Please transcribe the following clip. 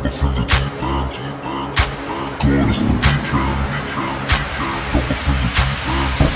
Double for the deep end. God is the weekend. Double for the deep. Double for the deep end.